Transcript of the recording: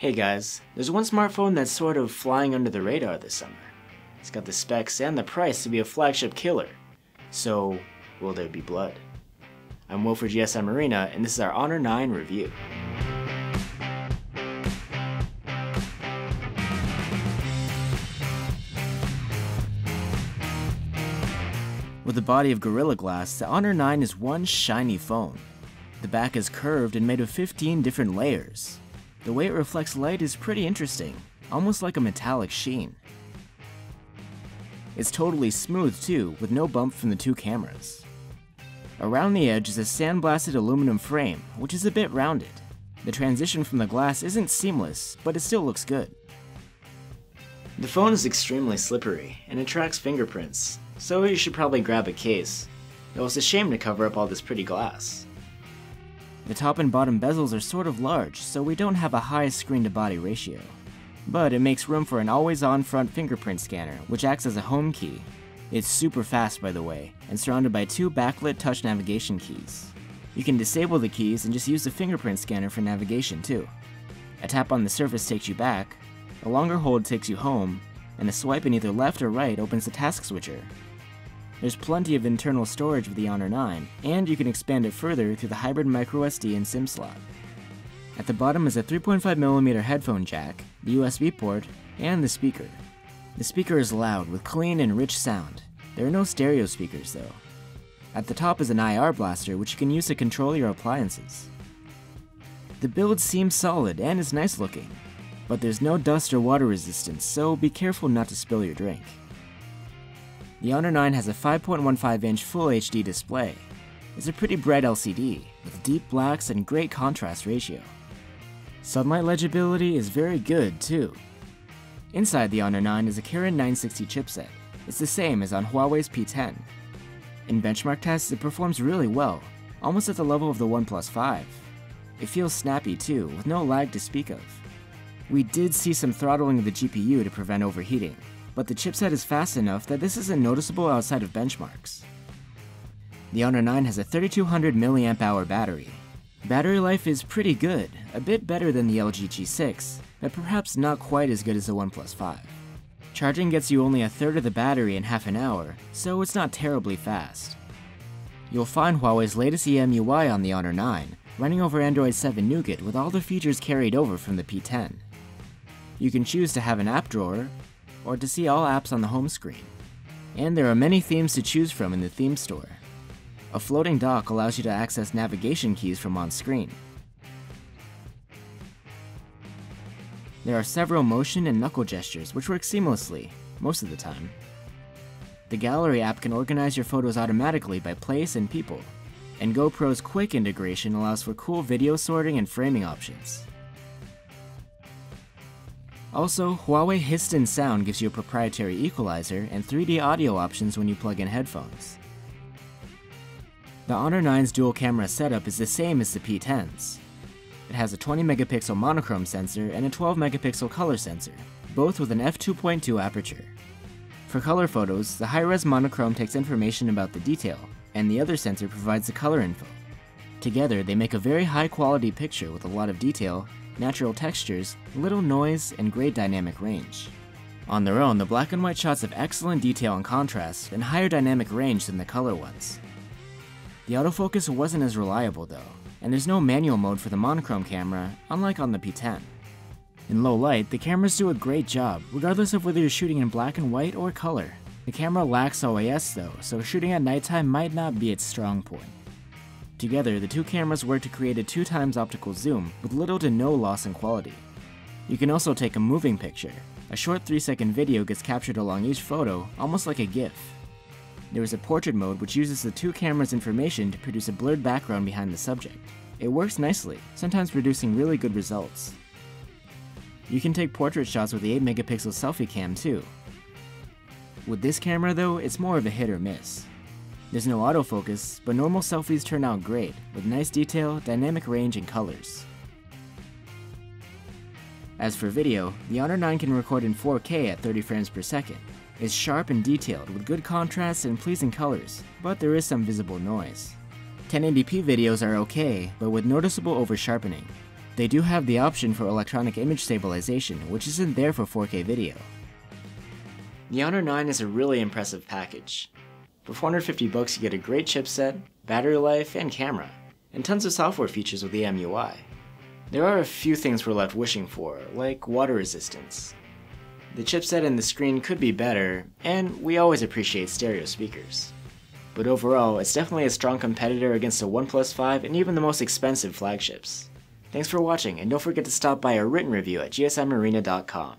Hey guys, there's one smartphone that's sort of flying under the radar this summer. It's got the specs and the price to be a flagship killer. So, will there be blood? I'm for GSM Arena, and this is our Honor 9 review. With a body of Gorilla Glass, the Honor 9 is one shiny phone. The back is curved and made of 15 different layers. The way it reflects light is pretty interesting, almost like a metallic sheen. It's totally smooth too, with no bump from the two cameras. Around the edge is a sandblasted aluminum frame, which is a bit rounded. The transition from the glass isn't seamless, but it still looks good. The phone is extremely slippery and attracts fingerprints, so you should probably grab a case, though it's a shame to cover up all this pretty glass. The top and bottom bezels are sort of large, so we don't have a high screen to body ratio. But it makes room for an always on front fingerprint scanner, which acts as a home key. It's super fast by the way, and surrounded by two backlit touch navigation keys. You can disable the keys and just use the fingerprint scanner for navigation too. A tap on the surface takes you back, a longer hold takes you home, and a swipe in either left or right opens the task switcher, there's plenty of internal storage with the Honor 9, and you can expand it further through the hybrid microSD and SIM slot. At the bottom is a 3.5mm headphone jack, the USB port, and the speaker. The speaker is loud with clean and rich sound. There are no stereo speakers though. At the top is an IR blaster which you can use to control your appliances. The build seems solid and is nice looking, but there's no dust or water resistance, so be careful not to spill your drink. The Honor 9 has a 5.15 inch Full HD display. It's a pretty bright LCD, with deep blacks and great contrast ratio. Sunlight legibility is very good too. Inside the Honor 9 is a Kirin 960 chipset. It's the same as on Huawei's P10. In benchmark tests, it performs really well, almost at the level of the OnePlus 5. It feels snappy too, with no lag to speak of. We did see some throttling of the GPU to prevent overheating, but the chipset is fast enough that this isn't noticeable outside of benchmarks. The Honor 9 has a 3200 mAh battery. Battery life is pretty good, a bit better than the LG G6, but perhaps not quite as good as the OnePlus 5. Charging gets you only a third of the battery in half an hour, so it's not terribly fast. You'll find Huawei's latest EMUI on the Honor 9, running over Android 7 Nougat with all the features carried over from the P10. You can choose to have an app drawer, or to see all apps on the home screen. And there are many themes to choose from in the theme store. A floating dock allows you to access navigation keys from on screen. There are several motion and knuckle gestures which work seamlessly, most of the time. The Gallery app can organize your photos automatically by place and people, and GoPro's Quik integration allows for cool video sorting and framing options. Also, Huawei Histen Sound gives you a proprietary equalizer and 3D audio options when you plug in headphones. The Honor 9's dual camera setup is the same as the P10's. It has a 20 megapixel monochrome sensor and a 12 megapixel color sensor, both with an f2.2 aperture. For color photos, the high-res monochrome takes information about the detail, and the other sensor provides the color info. Together, they make a very high-quality picture with a lot of detail natural textures, little noise, and great dynamic range. On their own, the black and white shots have excellent detail and contrast, and higher dynamic range than the color ones. The autofocus wasn't as reliable though, and there's no manual mode for the monochrome camera, unlike on the P10. In low light, the cameras do a great job, regardless of whether you're shooting in black and white or color. The camera lacks OIS though, so shooting at nighttime might not be its strong point. Together, the two cameras work to create a 2 times optical zoom with little to no loss in quality. You can also take a moving picture. A short 3 second video gets captured along each photo, almost like a GIF. There is a portrait mode which uses the two cameras' information to produce a blurred background behind the subject. It works nicely, sometimes producing really good results. You can take portrait shots with the 8 megapixel selfie cam too. With this camera though, it's more of a hit or miss. There's no autofocus, but normal selfies turn out great, with nice detail, dynamic range, and colors. As for video, the Honor 9 can record in 4K at 30 frames per second. It's sharp and detailed with good contrast and pleasing colors, but there is some visible noise. 1080p videos are okay, but with noticeable over-sharpening. They do have the option for electronic image stabilization, which isn't there for 4K video. The Honor 9 is a really impressive package. For 450 bucks you get a great chipset, battery life, and camera, and tons of software features with the EMUI. There are a few things we're left wishing for, like water resistance. The chipset and the screen could be better, and we always appreciate stereo speakers. But overall, it's definitely a strong competitor against the OnePlus 5 and even the most expensive flagships. Thanks for watching, and don't forget to stop by our written review at gsmarena.com.